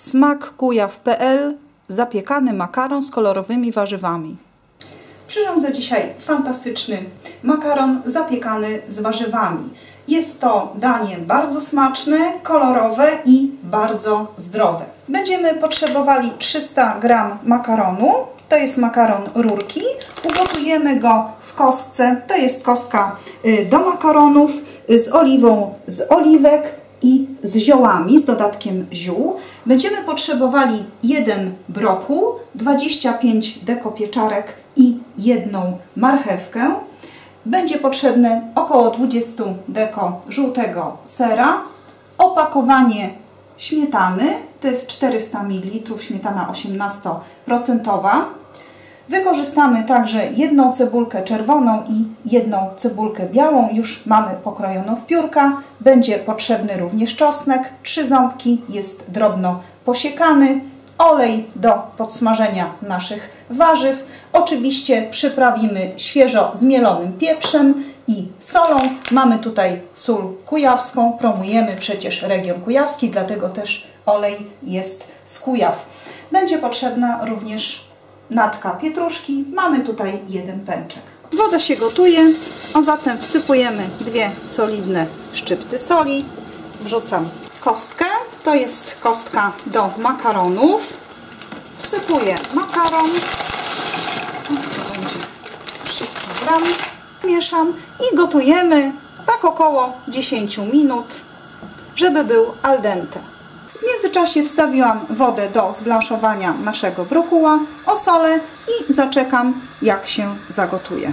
smakkujaw.pl Zapiekany makaron z kolorowymi warzywami. Przyrządzę dzisiaj fantastyczny makaron zapiekany z warzywami. Jest to danie bardzo smaczne, kolorowe i bardzo zdrowe. Będziemy potrzebowali 300 g makaronu. To jest makaron rurki. Ugotujemy go w kostce. To jest kostka y, do makaronów z oliwą z oliwek i z ziołami, z dodatkiem ziół. Będziemy potrzebowali jeden brokuł, 25 deko pieczarek i jedną marchewkę. Będzie potrzebne około 20 deko żółtego sera, opakowanie śmietany, to jest 400 ml, śmietana 18%. Wykorzystamy także jedną cebulkę czerwoną i jedną cebulkę białą. Już mamy pokrojoną w piórka. Będzie potrzebny również czosnek. Trzy ząbki jest drobno posiekany. Olej do podsmażenia naszych warzyw. Oczywiście przyprawimy świeżo zmielonym pieprzem i solą. Mamy tutaj sól kujawską. Promujemy przecież region kujawski, dlatego też olej jest z Kujaw. Będzie potrzebna również natka pietruszki. Mamy tutaj jeden pęczek. Woda się gotuje, a zatem wsypujemy dwie solidne szczypty soli. Wrzucam kostkę, to jest kostka do makaronów. Wsypuję makaron, to będzie 300 gram. Mieszam i gotujemy tak około 10 minut, żeby był al dente. W międzyczasie wstawiłam wodę do zblanszowania naszego brokuła, osolę i zaczekam jak się zagotuje.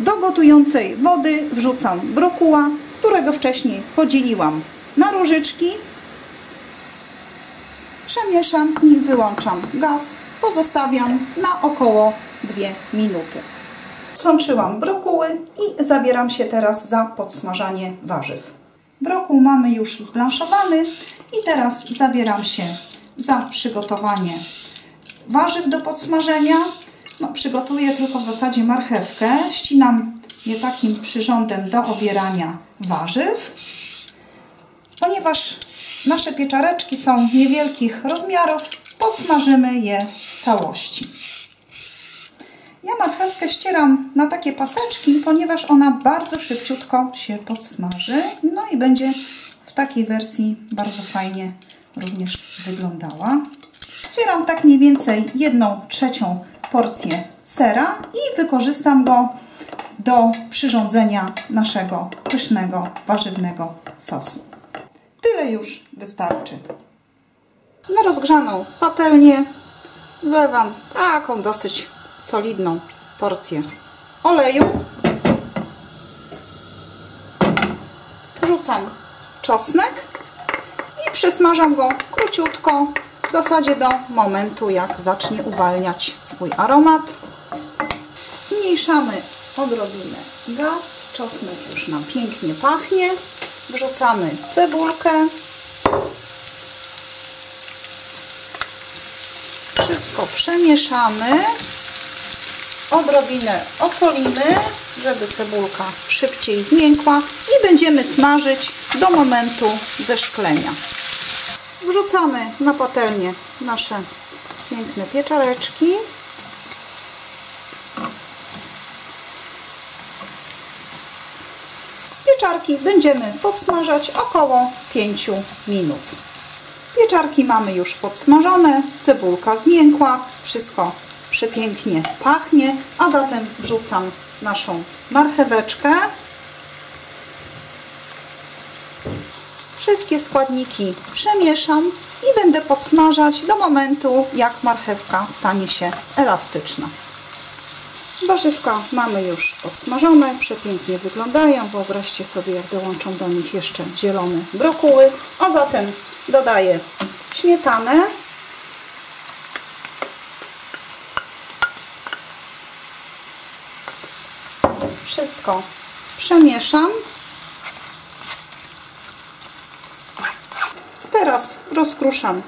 Do gotującej wody wrzucam brokuła, którego wcześniej podzieliłam na różyczki. Przemieszam i wyłączam gaz. Pozostawiam na około 2 minuty. Sączyłam brokuły i zabieram się teraz za podsmażanie warzyw. Brokuł mamy już zblanszowany i teraz zabieram się za przygotowanie warzyw do podsmażenia. No, przygotuję tylko w zasadzie marchewkę. Ścinam je takim przyrządem do obierania warzyw. Ponieważ nasze pieczareczki są niewielkich rozmiarów, podsmażymy je w całości. Marchewkę ścieram na takie paseczki, ponieważ ona bardzo szybciutko się podsmaży. No i będzie w takiej wersji bardzo fajnie również wyglądała. Ścieram tak mniej więcej jedną trzecią porcję sera i wykorzystam go do przyrządzenia naszego pysznego, warzywnego sosu. Tyle już wystarczy. Na rozgrzaną patelnię wlewam taką dosyć solidną porcję oleju. Wrzucam czosnek i przesmażam go króciutko, w zasadzie do momentu jak zacznie uwalniać swój aromat. Zmniejszamy odrobinę gaz, czosnek już nam pięknie pachnie. Wrzucamy cebulkę. Wszystko przemieszamy odrobinę osolimy, żeby cebulka szybciej zmiękła i będziemy smażyć do momentu zeszklenia. Wrzucamy na patelnię nasze piękne pieczareczki. Pieczarki będziemy podsmażać około 5 minut. Pieczarki mamy już podsmażone, cebulka zmiękła, wszystko przepięknie pachnie, a zatem wrzucam naszą marcheweczkę. Wszystkie składniki przemieszam i będę podsmażać do momentu, jak marchewka stanie się elastyczna. Warzywka mamy już podsmażone, przepięknie wyglądają. Wyobraźcie sobie, jak dołączą do nich jeszcze zielone brokuły. A zatem dodaję śmietanę Wszystko przemieszam. Teraz rozkruszam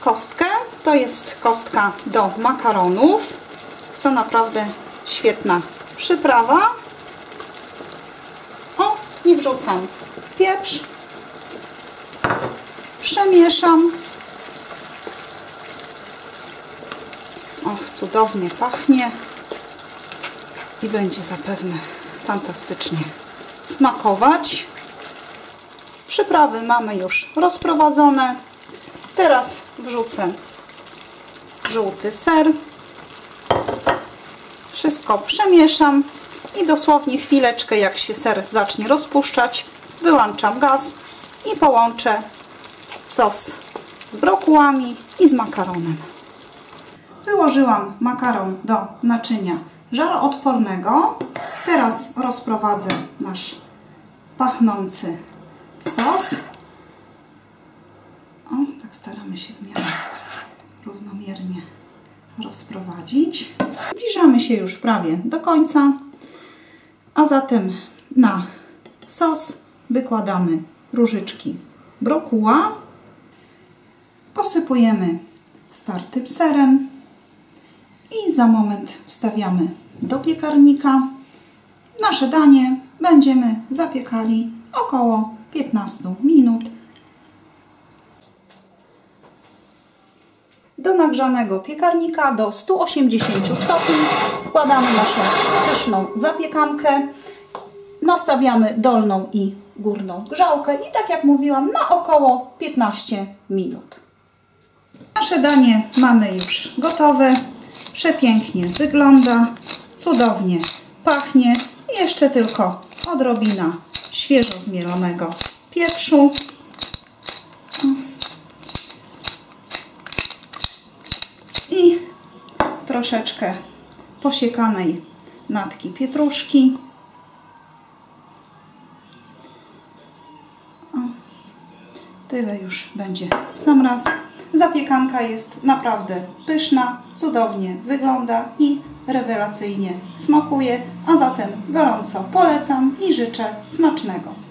kostkę. To jest kostka do makaronów. Co naprawdę świetna przyprawa. O, i wrzucam pieprz. Przemieszam. Och, cudownie pachnie i będzie zapewne fantastycznie smakować. Przyprawy mamy już rozprowadzone. Teraz wrzucę żółty ser. Wszystko przemieszam i dosłownie chwileczkę jak się ser zacznie rozpuszczać wyłączam gaz i połączę sos z brokułami i z makaronem. Wyłożyłam makaron do naczynia żaroodpornego. Teraz rozprowadzę nasz pachnący sos. O, tak staramy się w miarę równomiernie rozprowadzić. Zbliżamy się już prawie do końca, a zatem na sos wykładamy różyczki brokuła, posypujemy startym serem i za moment wstawiamy do piekarnika. Nasze danie będziemy zapiekali około 15 minut. Do nagrzanego piekarnika do 180 stopni wkładamy naszą pyszną zapiekankę. Nastawiamy dolną i górną grzałkę i tak jak mówiłam na około 15 minut. Nasze danie mamy już gotowe. Przepięknie wygląda, cudownie pachnie. Jeszcze tylko odrobina świeżo zmielonego pieprzu. I troszeczkę posiekanej natki pietruszki. Tyle już będzie w sam raz. Zapiekanka jest naprawdę pyszna, cudownie wygląda i rewelacyjnie smakuje, a zatem gorąco polecam i życzę smacznego.